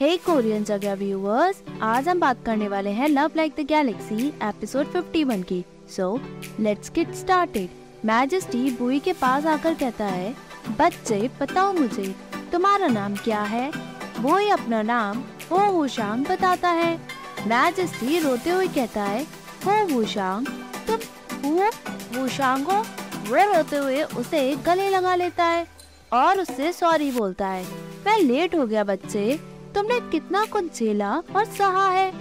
हे Korean जगह viewers आज हम बात करने वाले हैं love like the galaxy episode 51 की। So let's get started majesty Bui के पास आकर कहता है, बच्चे, बताओ मुझे, तुम्हारा नाम क्या है? बुई अपना नाम हो वुशांग बताता है। मैजेस्टी रोते हुए कहता है, हो वुशांग तुम हो वुशांग हो वो रोते हुए उसे गले लगा लेता है और उससे सॉरी बोलता है, मैं लेट हो गया बच्चे तुमने कितना कुछ झेला और सहा है।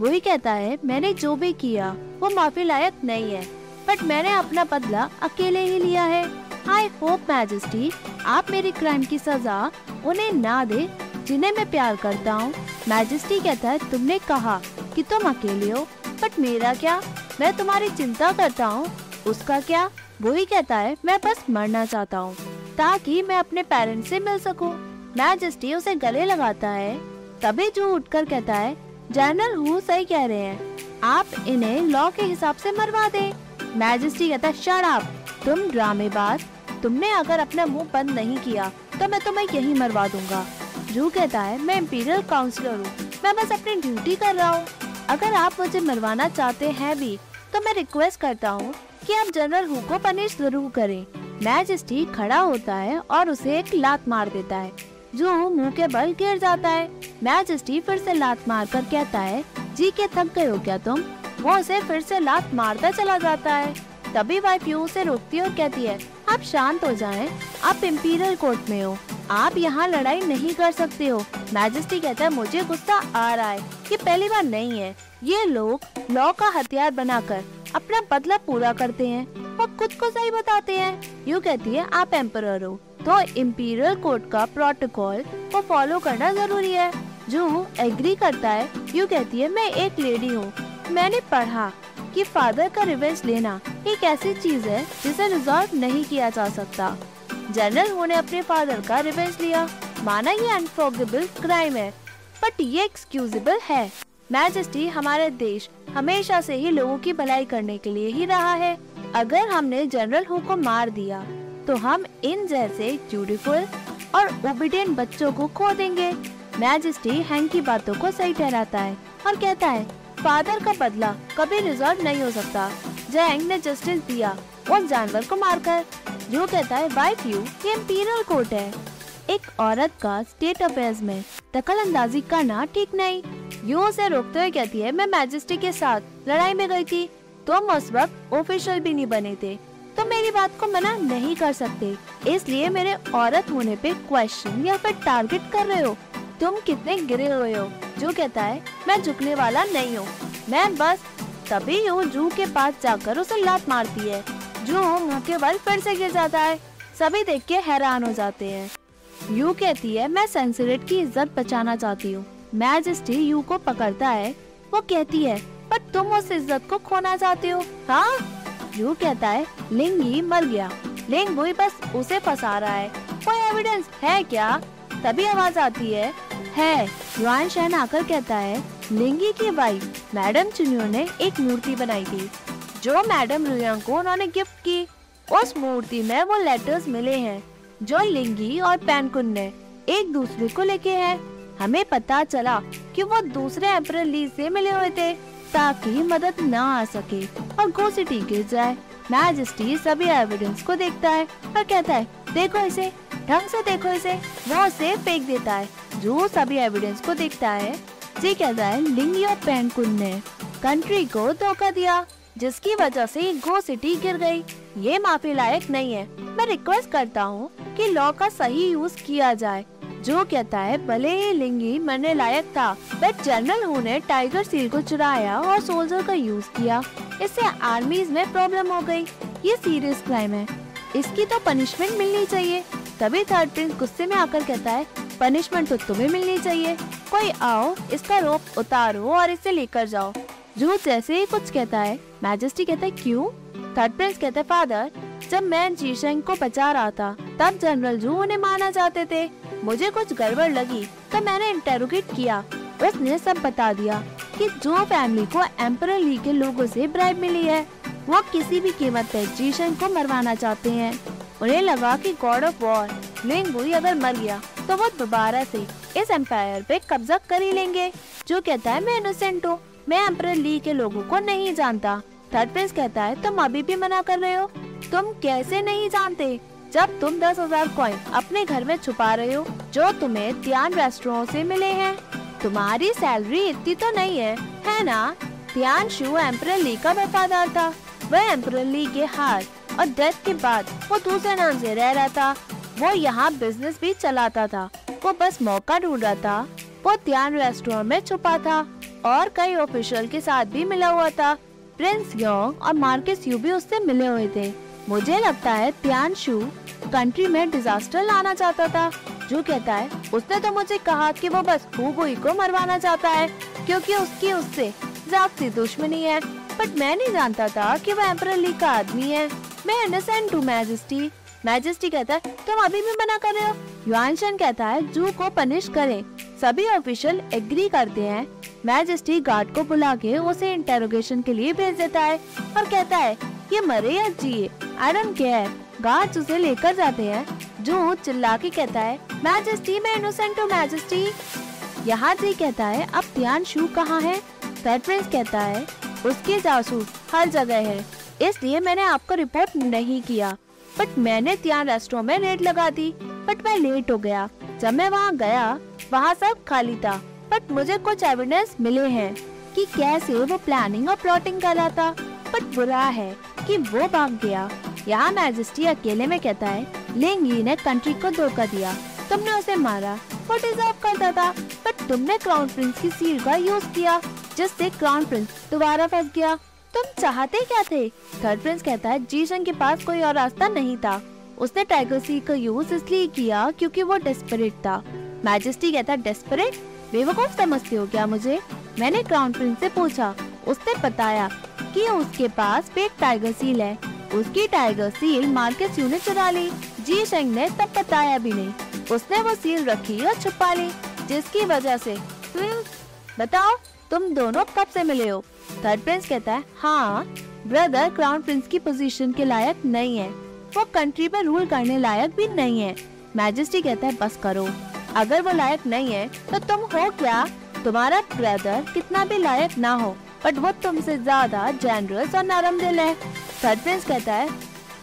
वही कहता है, मैंने जो भी किया, वो माफ़ी लायक नहीं है बट मैंने अपना बदला अकेले ही लिया है। आई होप मैजेस्टी आप मेरी क्राइम की सजा उन्हें ना दे, जिन्हें मैं प्यार करता हूँ। मैजेस्टी कहता है, तुमने कहा कि तुम अकेले हो बट मेरा क्या? मैं तुम्हारी चिंता करता हूँ, उसका क्या? वही कहता है, मैं बस मरना चाहता हूँ, ताकि मैं अपने पेरेंट्स से मिल सकूँ। मैजेस्टी उसे गले लगाता है, तभी जो उठकर कहता है, जनरल हु, सही कह रहे हैं। आप इन्हें लॉ के हिसाब से मरवा दे। मैजेस्टी कहता है शराब तुम ड्रामेबाज। तुमने अगर अपना मुँह बंद नहीं किया तो मैं तुम्हें यही मरवा दूँगा। जू कहता है, मैं इम्पीरियल काउंसिलर हूँ। मैं बस अपनी ड्यूटी कर रहा हूँ। अगर आप मुझे मरवाना चाहते हैं भी तो मैं रिक्वेस्ट करता हूँ कि आप जनरल हु को पनिश ज़रूर करें। मैजेस्टी खड़ा होता है और उसे एक लात मार देता है। जो मुँह के बल गिर जाता है। मैजेस्टी फिर से लात मार कर कहता है जी के थक गए हो क्या तुम? वो उसे फिर से लात मारता चला जाता है। तभी वाइफ यू उसे रोकती है और कहती है आप शांत हो जाएँ, आप इम्पीरियल कोर्ट में हो। आप यहाँ लड़ाई नहीं कर सकते हो। मैजेस्टी कहता है मुझे गुस्सा आ रहा है ये पहली बार नहीं है। ये लोग लॉ का हथियार बनाकर अपना बदला पूरा करते हैं। और खुद को सही बताते हैं। यू कहती है आप एम्पर हो। तो इम्पीरियल कोर्ट का प्रोटोकॉल को फॉलो करना ज़रूरी है। जो एग्री करता है यू कहती है, मैं एक लेडी हूँ। मैंने पढ़ा कि फादर का रिवेंज लेना एक ऐसी चीज़ है जिसे रिजॉल्व नहीं किया जा सकता। जनरल होने अपने फादर का रिवेंज लिया। माना ये अनफॉर्गेबल क्राइम है बट ये एक्सक्यूजेबल है। मैजेस्टी हमारे देश हमेशा से ही लोगों की भलाई करने के लिए ही रहा है। अगर हमने जनरल हु को मार दिया तो हम इन जैसे ब्यूटीफुल और ओबिडियंट बच्चों को खो देंगे। मैजेस्टी हैंग की बातों को सही ठहराता है और कहता है, फादर का बदला कभी रिजॉल्व नहीं हो सकता। जैंग ने जस्टिस दिया उस जानवर को मारकर। जो कहता है वाइफ यू ये इम्पीरियल कोर्ट है। एक औरत का स्टेट अफेयर्स में दखल अंदाजी करना ठीक नहीं। यू उसे रोकते हुए कहती है, मैं मैजेस्टी के साथ लड़ाई में गई थी। तुम तो उस वक्त ऑफिशियल भी नहीं बने थे। तो मेरी बात को मना नहीं कर सकते। इसलिए मेरे औरत होने पे क्वेश्चन या फिर टारगेट कर रहे हो। तुम कितने गिरे हुए हो, जो कहता है, मैं झुकने वाला नहीं हूँ। मैं बस तभी हूँ जू के पास जाकर उसे लात मारती है। जो मुँह के बल फिर से गिर जाता है। सभी देख के हैरान हो जाते हैं। यू कहती है, मैं सेंसरेट की इज़्ज़त बचाना चाहती हूँ। मैजेस्टी यू को पकड़ता है। वो कहती है, पर तुम उस इज़्ज़त को खोना चाहते हो? हाँ। यू कहता है, लिंगी मर गया। लिंग वही बस उसे फंसा रहा है। कोई एविडेंस है क्या? तभी आवाज़ आती है। है युआन शहन आकर कहता है, लिंगी की वाइफ मैडम चुनियो ने एक मूर्ति बनाई थी। जो मैडम रुयांग को उन्होंने गिफ्ट की, उस मूर्ति में वो लेटर्स मिले हैं, जो लिंगी और पैनकुन ने एक दूसरे को लेके हैं। हमें पता चला कि वो दूसरे एम्पर ली से मिले हुए थे। ताकि मदद न आ सके और गो सिटी गिर जाए। मैजेस्टी सभी एविडेंस को देखता है और कहता है, देखो इसे, ढंग से देखो इसे वो उसे फेंक देता है। जो सभी एविडेंस को देखता है, जी कहता है, लिंगी और पेनकुन ने कंट्री को धोखा दिया, जिसकी वजह से गो सिटी गिर गई। ये माफ़ी लायक नहीं है। मैं रिक्वेस्ट करता हूँ कि लॉ का सही यूज़ किया जाए। जो कहता है, भले ही लिंगी मरने लायक था बट जनरल हु ने टाइगर सील को चुराया और सोल्जर का यूज़ किया। इससे आर्मीज में प्रॉब्लम हो गई। ये सीरियस क्राइम है। इसकी तो पनिशमेंट मिलनी चाहिए। तभी थर्ड प्रिंस गुस्से में आकर कहता है पनिशमेंट तो तुम्हें मिलनी चाहिए। कोई आओ, इसका रोप उतारो और इसे लेकर जाओ। जो जैसे ही कुछ कहता है मैजेस्टी कहता है, क्यों? थर्ड प्रिंस कहता है फादर जब मैं जीशंग को बचा रहा था, तब जनरल जू उन्हें माना चाहते थे। मुझे कुछ गड़बड़ लगी तो मैंने इंटेरोगेट किया। उसने सब बता दिया कि जो फैमिली को एम्पर ली के लोगों से ब्राइब मिली है। वो किसी भी कीमत पर जीशन को मरवाना चाहते हैं। उन्हें लगा कि गॉड ऑफ़ वॉर लिंग बुई अगर मर गया तो वो दोबारा से इस एम्पायर पे कब्जा कर ही लेंगे। जो कहता है, मैं इनोसेंट हूँ। मैं एम्पर ली के लोगों को नहीं जानता। थर्ड प्रिंस कहता है, तुम अभी भी मना कर रहे हो? तुम कैसे नहीं जानते जब तुम दस हज़ार कॉइन अपने घर में छुपा रहे हो, जो तुम्हें त्यान रेस्टोरेंट से मिले हैं। तुम्हारी सैलरी इतनी तो नहीं है है ना? ध्यान शू एम्पर ली का वफादार था। वह एम्पर ली के हार और डेथ के बाद वो दूसरे नाम से रह रहा था। वो यहाँ बिज़नेस भी चलाता था। वो बस मौका ढूंढ रहा था। वो ध्यान रेस्टोरेंट में छुपा था और कई ऑफिशियल के साथ भी मिला हुआ था। प्रिंस योंग और मार्केस यू भी उससे मिले हुए थे। मुझे लगता है त्यान शू कंट्री में डिजास्टर लाना चाहता था। जो कहता है, उसने तो मुझे कहा कि वो बस हुबुई को मरवाना चाहता है, क्योंकि उसकी उससे जाती दुश्मनी है। बट मैं नहीं जानता था कि वो एम्पर ली का आदमी है। मैं इनोसेंट हूँ मैजेस्टी मैजेस्टी कहता है, तुम अभी भी मना कर रहे हो? युआनशन कहता है, जू को पनिश करें। सभी ऑफिशियल एग्री करते हैं। मैजेस्टी गार्ड को बुला के उसे इंटेरोगेशन के लिए भेज देता है और कहता है ये मरे या जिए? आई डोंट केयर गार्ड्स उसे लेकर जाते हैं। जो चिल्ला के कहता है, मैजेस्टी मैं इनोसेंट हूँ, मैजेस्टी। यहाँ जी कहता है, अब ध्यान शू कहाँ है? थर्ड प्रिंस कहता है, उसके जासूस हर जगह है। इसलिए मैंने आपको रिपोर्ट नहीं किया। बट मैंने ध्यान रेस्टोरेंट में रेड लगा दी। बट मैं लेट हो गया। जब मैं वहाँ गया, वहाँ सब खाली था। बट मुझे कुछ एविडेंस मिले हैं कि कैसे वो प्लानिंग और प्लॉटिंग कर रहा था बट बुरा है। कि वो भाग गया। यहाँ मैजिस्ट्री अकेले में कहता है, लेंगी ने कंट्री को धोखा दिया। तुमने उसे मारा। वो डिजर्व करता था पर तुमने क्राउन प्रिंस की सील का यूज़ किया। जिससे क्राउन प्रिंस दोबारा फंस गया। तुम चाहते क्या थे? थर्ड प्रिंस कहता है जीशन के पास कोई और रास्ता नहीं था। उसने टाइगर सी का यूज़ इसलिए किया क्योंकि वो डेस्परेट था। मैजेस्टी कहता है डेस्परेट बेवकूफ़ समझते हो क्या मुझे? मैंने क्राउन प्रिंस से पूछा। उसने बताया कि उसके पास फेक टाइगर सील है। उसकी टाइगर सील मार्केट यू ने चुरा ली। जी शेंग ने तब बताया भी नहीं। उसने वो सील रखी और छुपा ली, जिसकी वजह से बताओ, तुम दोनों कब से मिले हो? थर्ड प्रिंस कहता है हाँ ब्रदर क्राउन प्रिंस की पोजीशन के लायक नहीं है। वो कंट्री पर रूल करने लायक भी नहीं है। मैजेस्टी कहता है, बस करो। अगर वो लायक नहीं है तो तुम हो क्या? तुम्हारा ब्रदर कितना भी लायक ना हो। बट वो तुमसे ज़्यादा जेनरस और नरम दिल है। थर्ड प्रिंस कहता है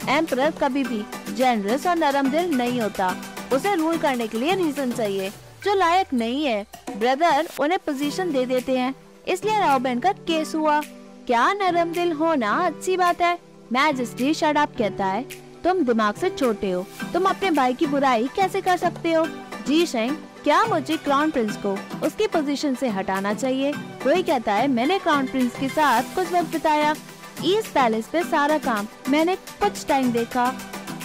एम्पर कभी भी जेनरस और नरम दिल नहीं होता। उसे रूल करने के लिए रीजन चाहिए, जो लायक नहीं है। ब्रदर उन्हें पोजीशन दे देते हैं। इसलिए राव का केस हुआ। क्या नरम दिल होना अच्छी बात है? मैजिस्ट्री शराब कहता है, तुम दिमाग से छोटे हो। तुम अपने भाई की बुराई कैसे कर सकते हो? जी शेंग क्या मुझे क्राउन प्रिंस को उसकी पोजीशन से हटाना चाहिए? कोई कहता है, मैंने क्राउन प्रिंस के साथ कुछ वक्त बिताया। ईस्ट पैलेस पे सारा काम मैंने कुछ टाइम देखा।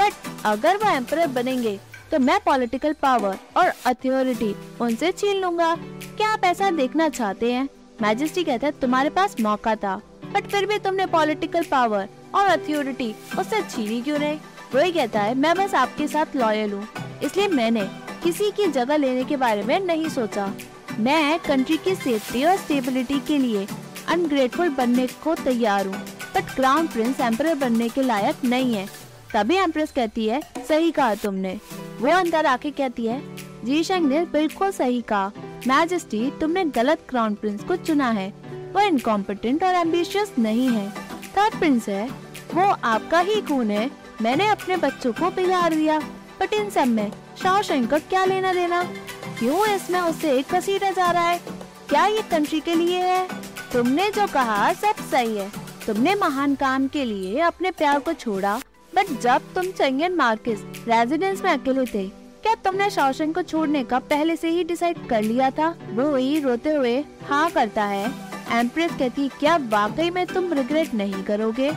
बट अगर वो एम्पर बनेंगे तो मैं पॉलिटिकल पावर और अथॉरिटी उनसे छीन लूँगा। क्या आप ऐसा देखना चाहते हैं? मैजिस्ट्री कहता है, तुम्हारे पास मौका था बट फिर भी तुमने पॉलिटिकल पावर और अथॉरिटी उससे छीनी क्यों नहीं? वही कहता है, मैं बस आपके साथ लॉयल हूँ, इसलिए मैंने किसी की जगह लेने के बारे में नहीं सोचा। मैं कंट्री की सेफ्टी और स्टेबिलिटी के लिए अनग्रेटफुल बनने को तैयार हूँ बट क्राउन प्रिंस एम्पर बनने के लायक नहीं है। तभी एम्प्रेस कहती है, सही कहा तुमने। वो अंदर आके कहती है, जी शेंग ने बिल्कुल सही कहा। मैजेस्टी तुमने गलत क्राउन प्रिंस को चुना है। वो इनकॉम्पिटेंट और एम्बिशियस नहीं है। थर्ड प्रिंस है, वो आपका ही खून है। मैंने अपने बच्चों को बिगाड़ दिया। बट इन सब में। शाओशेंग का क्या लेना देना? क्यों इसमें उसे घसीटा जा रहा है? क्या ये कंट्री के लिए है? तुमने जो कहा सब सही है। तुमने महान काम के लिए अपने प्यार को छोड़ा। बट जब तुम चंगन मार्किस रेजिडेंस में अकेले थे, क्या तुमने शौशन को छोड़ने का पहले से ही डिसाइड कर लिया था? वो ही रोते हुए हाँ करता है। एम्प्रेस कहती, क्या वाकई में तुम रिग्रेट नहीं करोगे?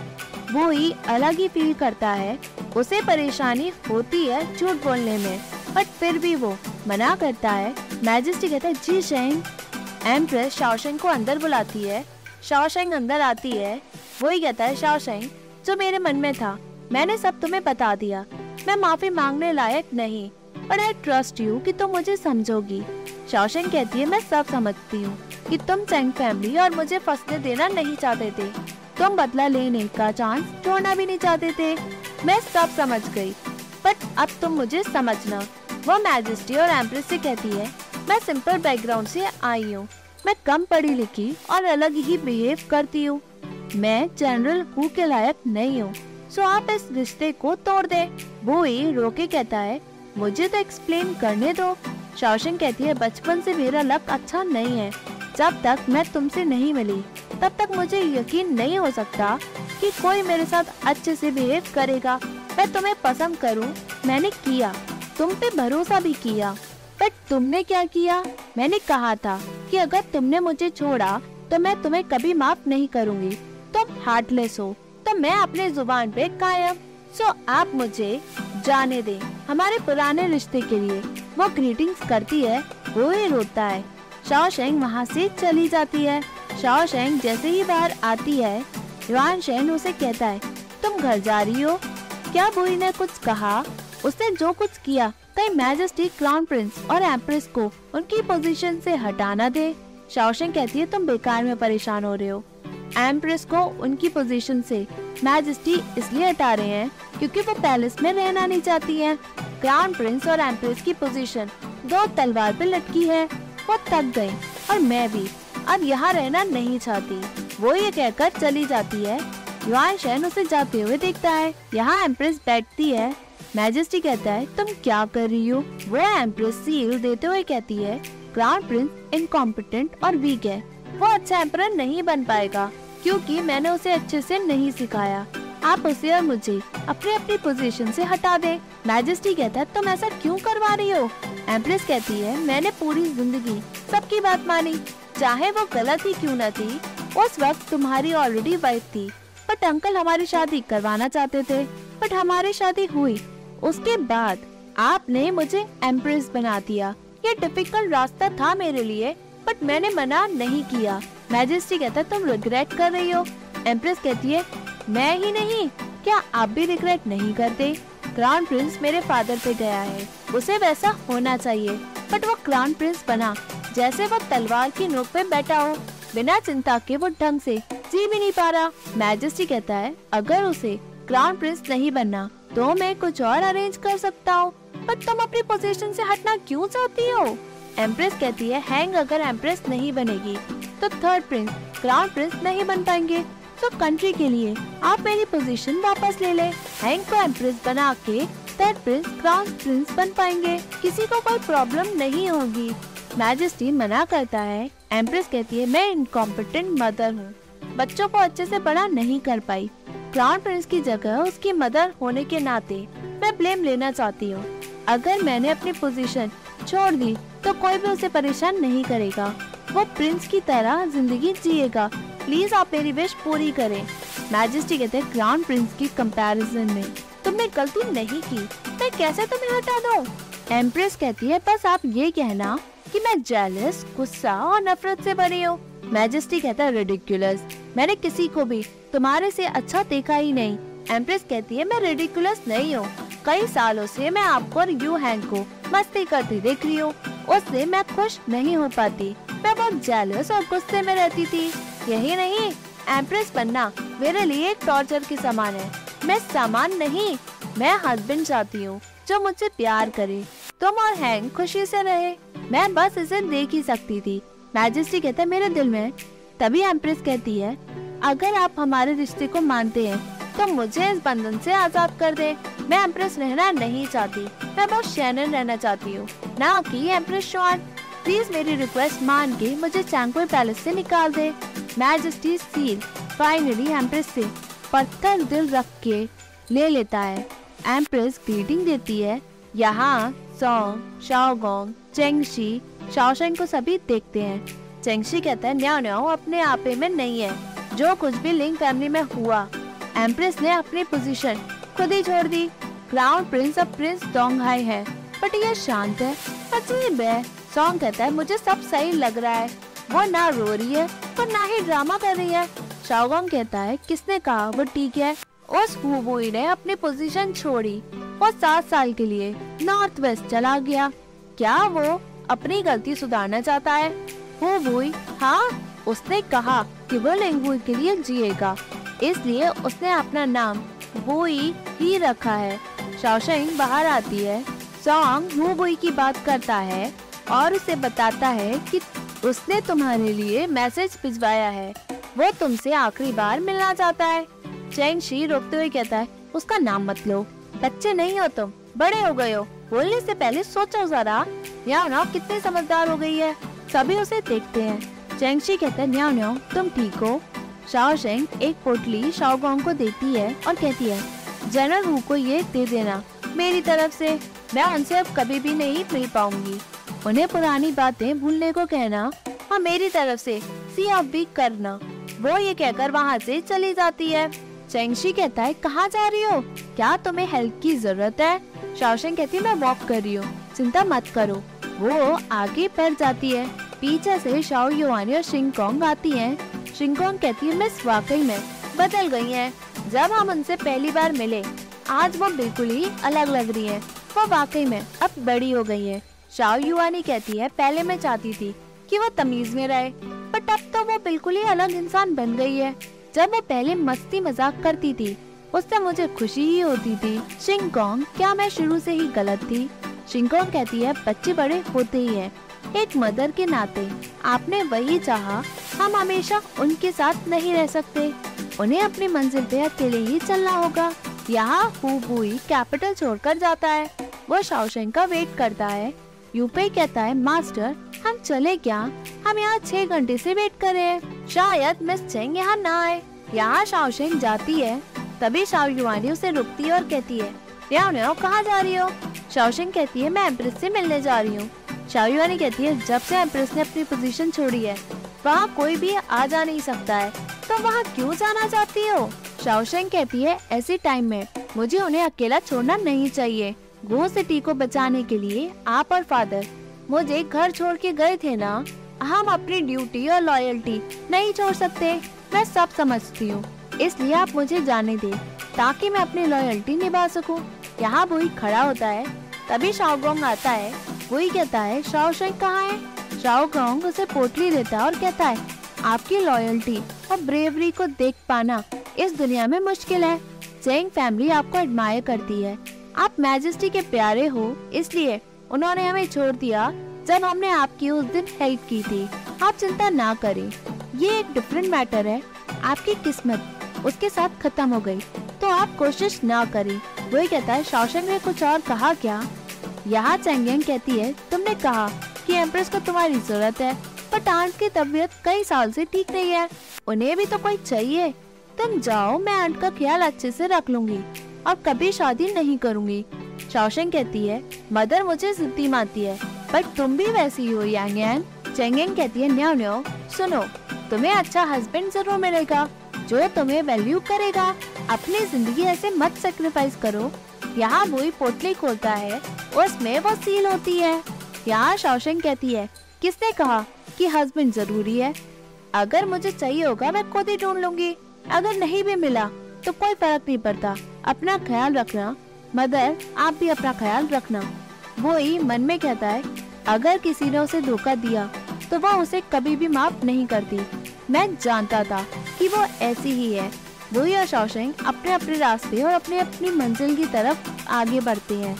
वो ही अलग ही फील करता है। उसे परेशानी होती है झूठ बोलने में बट फिर भी वो मना करता है। मैजेस्टी कहता है, जी शेंग एम्प्रेस शाओशेंग को अंदर बुलाती है। शाओशेंग अंदर आती है। वही कहता है शाओशेंग जो मेरे मन में था, मैंने सब तुम्हें बता दिया। मैं माफ़ी मांगने लायक नहीं पर आई ट्रस्ट यू कि तुम मुझे समझोगी। शौशन कहती है, मैं सब समझती हूँ कि तुम चैंग फैमिली और मुझे फंसने देना नहीं चाहते थे। तुम बदला लेने का चांस छोड़ना भी नहीं चाहते थे। मैं सब समझ गई बट अब तुम मुझे समझना। वो मैजिस्ट्री और एम्प्रेस से कहती है, मैं सिंपल बैकग्राउंड से आई हूँ। मैं कम पढ़ी लिखी और अलग ही बिहेव करती हूँ। मैं जनरल हु के लायक नहीं हूँ। सो आप इस रिश्ते को तोड़ दे। वो ही रोके कहता है, मुझे तो एक्सप्लेन करने दो। शौशन कहती है, बचपन से मेरा लक अच्छा नहीं है। जब तक मैं तुमसे नहीं मिली, तब तक मुझे यकीन नहीं हो सकता कि कोई मेरे साथ अच्छे से बिहेव करेगा। मैं तुम्हें पसंद करूँ, मैंने किया। तुम पे भरोसा भी किया। बट तुमने क्या किया? मैंने कहा था कि अगर तुमने मुझे छोड़ा तो मैं तुम्हें कभी माफ़ नहीं करूँगी। तुम हार्टलेस हो तो मैं अपने ज़ुबान पे कायम। सो आप मुझे जाने दे। हमारे पुराने रिश्ते के लिए वो ग्रीटिंग्स करती है, वो ही रोता है। शाओ शेंग वहाँ से चली जाती है। शाओ शेंग जैसे ही बाहर आती है युआन शेन उसे कहता है, तुम घर जा रही हो? क्या बुई ने कुछ कहा? उसने जो कुछ किया कई मैजेस्टी क्राउन प्रिंस और एम्प्रेस को उनकी पोजीशन से हटाना दे। शाओशेंग कहती है, तुम बेकार में परेशान हो रहे हो। एम्प्रेस को उनकी पोजीशन से मैजेस्टी इसलिए हटा रहे हैं क्योंकि वो पैलेस में रहना नहीं चाहती हैं। क्राउन प्रिंस और एम्प्रेस की पोजीशन दो तलवार पे लटकी है। वो थक गई और मैं भी। अब यहाँ रहना नहीं चाहती। वो ये कहकर चली जाती है। युआन शैन उसे जाते हुए देखता है। यहाँ एम्प्रेस बैठती है। मैजेस्टी कहता है, तुम क्या कर रही हो? वो एम्प्रेस सील देते हुए कहती है क्राउन प्रिंस इनकॉम्पिटेंट और वीक है। वो अच्छा एम्पर नहीं बन पाएगा, क्योंकि मैंने उसे अच्छे से नहीं सिखाया। आप उसे और मुझे अपने अपनी पोजीशन से हटा दे। मैजेस्टी कहता है, तुम ऐसा क्यों करवा रही हो? एम्प्रेस कहती है, मैंने पूरी ज़िंदगी सबकी बात मानी। चाहे वो गलत ही क्यों न थी, उस वक्त तुम्हारी ऑलरेडी वाइफ थी। बट अंकल हमारी शादी करवाना चाहते थे। बट हमारी शादी हुई। उसके बाद आपने मुझे एम्प्रेस बना दिया। ये टिपिकल रास्ता था मेरे लिए बट मैंने मना नहीं किया। मैजेस्टी कहता है, तुम रिग्रेट कर रही हो? एम्प्रेस कहती है मैं ही नहीं, क्या आप भी रिग्रेट नहीं करते? क्राउन प्रिंस मेरे फादर पे गया है। उसे वैसा होना चाहिए। बट वो क्राउन प्रिंस बना। जैसे वो तलवार की नोक पे बैठा हो। बिना चिंता के वो ढंग से जी भी नहीं पा रहा। मैजेस्टी कहता है, अगर उसे क्राउन प्रिंस नहीं बनना तो मैं कुछ और अरेंज कर सकता हूँ। पर तुम अपनी पोजीशन से हटना क्यों चाहती हो? एम्प्रेस कहती है हैंग अगर एम्प्रेस नहीं बनेगी तो थर्ड प्रिंस क्राउन प्रिंस नहीं बन पाएँगे। तो कंट्री के लिए आप मेरी पोजीशन वापस ले ले। हैंग को एम्प्रेस बना के थर्ड प्रिंस क्राउन प्रिंस बन पाएँगे। किसी को कोई प्रॉब्लम नहीं होगी। मैजेस्टी मना करता है। एम्प्रेस कहती है, मैं इनकॉम्पिटेंट मदर हूँ। बच्चों को अच्छे से बड़ा नहीं कर पाई। क्राउन प्रिंस की जगह उसकी मदर होने के नाते मैं ब्लेम लेना चाहती हूँ। अगर मैंने अपनी पोजीशन छोड़ दी तो कोई भी उसे परेशान नहीं करेगा। वो प्रिंस की तरह ज़िंदगी जिएगा। प्लीज़ आप मेरी विश पूरी करें। मैजेस्टी कहते हैं क्राउन प्रिंस की कंपैरिजन में। तुमने गलती नहीं की। मैं कैसे तुम्हें हटा दूँ? एम्प्रेस कहती है, बस आप ये कहना कि मैं जेलस गुस्सा और नफरत से भरी हूँ। मैजेस्टी कहता है रेडिकुलस मैंने किसी को भी तुम्हारे से अच्छा देखा ही नहीं। एम्प्रेस कहती है, मैं रेडिकुलस नहीं हूँ। कई सालों से मैं आपको और यू हैंग को मस्ती करती देख रही हूँ। उससे मैं खुश नहीं हो पाती। मैं बहुत जेलस और गुस्से में रहती थी। यही नहीं एम्प्रेस बनना मेरे लिए एक टॉर्चर की समान है। मैं सामान नहीं, मैं हस्बैंड चाहती हूँ, जो मुझसे प्यार करे। तुम और हैंग खुशी से रहे। मैं बस इसे देख ही सकती थी। मैजेस्टी कहता मेरे दिल में। तभी एम्प्रेस कहती है, अगर आप हमारे रिश्ते को मानते हैं तो मुझे इस बंधन से आज़ाद कर दे। मैं एम्प्रेस रहना नहीं चाहती। मैं बस शैनन रहना चाहती हूँ। ना कि एम्प्रेस शॉन प्लीज़ मेरी रिक्वेस्ट मान के मुझे चैंगपुर पैलेस से निकाल दे। मैजेस्टी सील, फाइनली एम्प्रेस से पत्थर दिल रख के ले लेता है। एम्प्रेस ग्रीटिंग देती है। यहाँ सॉन्ग, शाओगोंग, चेंगशी, शाओशेंग को सभी देखते हैं। चेंगशी कहता है, न्याओ न्याओ, अपने आपे में नहीं है। जो कुछ भी लिंग फैमिली में हुआ, एम्प्रेस ने अपनी पोजीशन खुद ही छोड़ दी। क्राउन प्रिंस अब प्रिंस डोंगहाई है, बट ये शांत है अजीब है सॉन्ग कहता है, मुझे सब सही लग रहा है। वो ना रो रही है और ना ही ड्रामा कर रही है। शाओगोंग कहता है, किसने कहा? वो ठीक है। उस हुबोई ने अपनी पोजीशन छोड़ी और सात साल के लिए नॉर्थ वेस्ट चला गया। क्या वो अपनी गलती सुधारना चाहता है? हुबोई हाँ उसने कहा कि वो लेंगुई के लिए जिएगा। इसलिए उसने अपना नाम बुई ही रखा है। शाओशेंग बाहर आती है। सॉन्ग हु बुई की बात करता है और उसे बताता है कि उसने तुम्हारे लिए मैसेज भिजवाया है। वो तुमसे आखिरी बार मिलना चाहता है। चैन शी रोकते हुए कहता है, उसका नाम मत लो। बच्चे नहीं हो तुम। बड़े हो गए हो। बोलने से पहले सोचो जरा। यहाँ ना कितनी समझदार हो गई है। सभी उसे देखते हैं। चैंगशी कहता है, न्याओ न्याओ, तुम ठीक हो। शाओ शेंग एक पोटली शाओ गोंग को देती है और कहती है, जनरल हु को ये दे देना मेरी तरफ़ से। मैं उनसे अब कभी भी नहीं मिल पाऊँगी। उन्हें पुरानी बातें भूलने को कहना और मेरी तरफ़ से सी ऑफ़ भी करना। वो ये कहकर वहाँ से चली जाती है। चेंगशी कहता है, कहाँ जा रही हो? क्या तुम्हें हेल्प की ज़रूरत है? शाओशेंग कहती है, मैं वॉक कर रही हूँ। चिंता मत करो। वो आगे बढ़ जाती है। पीछे से शाओ युवानी और शिंगकोंग आती हैं। शिंगकोंग कहती है, मिस, वाकई में बदल गई हैं। जब हम उनसे पहली बार मिले, आज वो बिल्कुल ही अलग लग रही है। वो वाकई में अब बड़ी हो गई है। शाओ युवानी कहती है, पहले मैं चाहती थी कि वो तमीज में रहे बट अब तो वो बिल्कुल ही अलग इंसान बन गई है। जब वो पहले मस्ती मज़ाक करती थी उससे मुझे खुशी ही होती थी। शिंगकोंग क्या मैं शुरू से ही गलत थी? शिंगकोंग कहती है, बच्चे बड़े होते ही है। एक मदर के नाते, आपने वही चाहा, हम हमेशा उनके साथ नहीं रह सकते। उन्हें अपनी मंजिल पे अकेले ही चलना होगा। यहाँ हुई कैपिटल छोड़कर जाता है। वो शाओशेंग का वेट करता है। यूपे कहता है, मास्टर, हम चले क्या? हम यहाँ छह घंटे से वेट कर शायद मिस चेंग यहाँ न आए। यहाँ शाओशेंग जाती है। तभी शाओ युवानी उसे रुकती है और कहती है याओ कहाँ जा रही हो? शाओशिंग कहती है, मैं एम्प्रेस से मिलने जा रही हूँ। शाओयुआनी कहती है, जब से एम्प्रेस ने अपनी पोजीशन छोड़ी है, वहाँ कोई भी आ जा नहीं सकता है। तो वहाँ क्यों जाना चाहती हो? शाओशेंग कहती है, ऐसे टाइम में मुझे उन्हें अकेला छोड़ना नहीं चाहिए। वो सिटी को बचाने के लिए आप और फादर, मुझे घर छोड़ के गए थे ना? हम अपनी ड्यूटी और लॉयल्टी नहीं छोड़ सकते, मैं सब समझती हूँ। इसलिए आप मुझे जाने दे, ताकि मैं अपनी लॉयल्टी निभा सकूँ। यहाँ बुई खड़ा होता है, तभी शाओगोंग आता है। वही कहता है, शाओ शेख कहाँ है? शाओगोंग उसे पोटली देता है और कहता है, आपकी लॉयल्टी और ब्रेवरी को देख पाना इस दुनिया में मुश्किल है। चेंग फैमिली आपको एडमायर करती है। आप मैजेस्टी के प्यारे हो, इसलिए उन्होंने हमें छोड़ दिया जब हमने आपकी उस दिन हेल्प की थी। आप चिंता ना करें, ये एक डिफरेंट मैटर है। आपकी किस्मत उसके साथ खत्म हो गई तो आप कोशिश ना करें। वही कहता है शौशन ने कुछ और कहा क्या? यहाँ चैंगयंग कहती है, तुमने कहा कि एम्प्रेस को तुम्हारी ज़रूरत है पर आंट की तबीयत कई साल से ठीक नहीं है। उन्हें भी तो कोई चाहिए। तुम जाओ, मैं आंट का ख्याल अच्छे से रख लूँगी। और कभी शादी नहीं करूँगी। शाओशेंग कहती है, मदर मुझे जिद्दी मानती है, पर तुम भी वैसी हो, यांग चेंगेंग कहती है, न्यो न्यो, सुनो, तुम्हें अच्छा हस्बैंड ज़रूर मिलेगा, जो तुम्हें वैल्यू करेगा। अपनी ज़िंदगी ऐसे मत सेक्रीफाइस करो। यहाँ वही पोटली खोलता है, उसमें वो सील होती है। यहाँ शौशन कहती है, किसने कहा कि हस्बैंड ज़रूरी है? अगर मुझे चाहिए होगा, मैं खुद ही ढूंढ लूँगी। अगर नहीं भी मिला तो कोई फ़र्क नहीं पड़ता। अपना ख्याल रखना मदर आप भी अपना ख्याल रखना। वो ही मन में कहता है, अगर किसी ने उसे धोखा दिया तो वह उसे कभी भी माफ़ नहीं करती। मैं जानता था कि वो ऐसी ही है। वो या शौशंग अपने अपने रास्ते और अपने अपनी मंजिल की तरफ़ आगे बढ़ते हैं।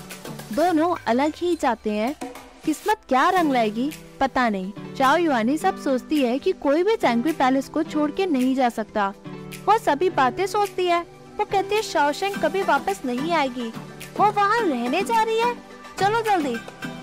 दोनों अलग ही चाहते हैं। किस्मत क्या रंग लाएगी? पता नहीं। चाओ युवानी सब सोचती है कि कोई भी चैंगरी पैलेस को छोड़ के नहीं जा सकता। वो सभी बातें सोचती है। वो कहती है शौशंग कभी वापस नहीं आएगी। वो वहाँ रहने जा रही है। चलो जल्दी,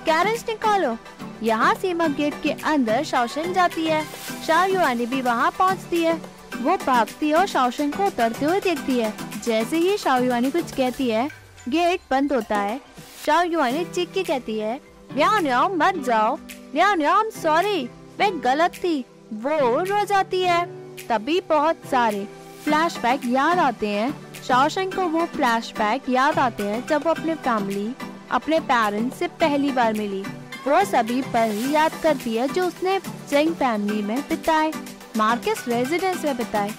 कैरेज निकालो। यहाँ सीमा गेट के अंदर शौशन जाती है। शाह युवानी भी वहाँ पहुँचती है। वो भागती और शाओशन को उतरते हुए देखती है। जैसे ही शाह युवानी कुछ कहती है, गेट बंद होता है। शाह युवानी चीख के कहती है, न्याओ न्याओ, मत जाओ। न्याओ न्याओ सॉरी मैं गलत थी। वो रो जाती है। तभी बहुत सारे फ्लैशबैक याद आते हैं। शाओशन को वो फ्लैशबैक याद आते हैं जब वो अपने फैमिली अपने पेरेंट्स से पहली बार मिली। वो सभी पल याद करती है जो उसने जंग फैमिली में बिताए। मार्केस रेजिडेंस में बिताए।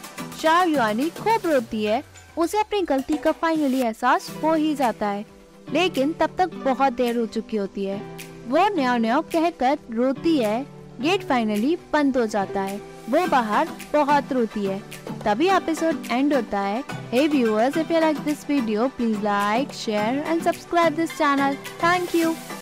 शाह युआनी खूब रोती है। उसे अपनी गलती का फाइनली एहसास हो ही जाता है। लेकिन तब तक बहुत देर हो चुकी होती है। वो न्यो न्यो कहकर रोती है। गेट फाइनली बंद हो जाता है। वो बाहर बहुत रोती है। तभी एपिसोड एंड होता है। Hey viewers if you like this video please like share and subscribe this channel thank you